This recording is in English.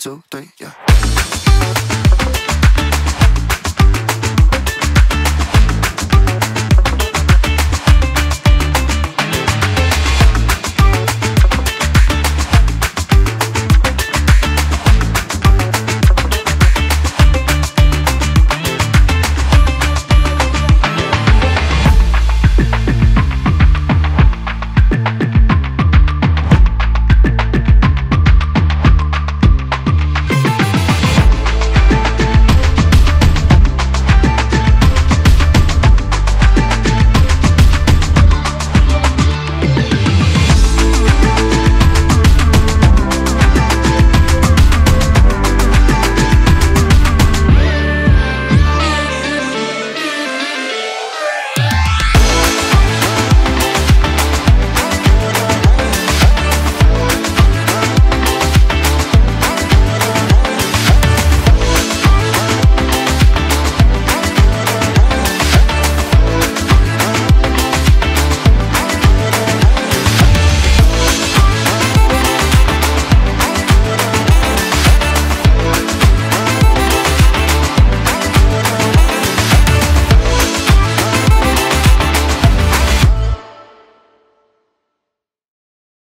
two, three, yeah.